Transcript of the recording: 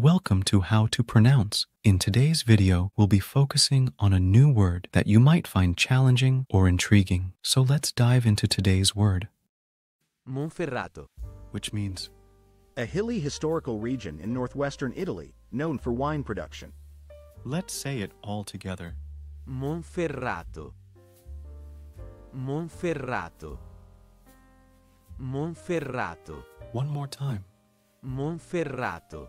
Welcome to How to Pronounce. In today's video, we'll be focusing on a new word that you might find challenging or intriguing. So let's dive into today's word, Monferrato. which means a hilly historical region in northwestern Italy known for wine production. let's say it all together. Monferrato. Monferrato. Monferrato. One more time. Monferrato.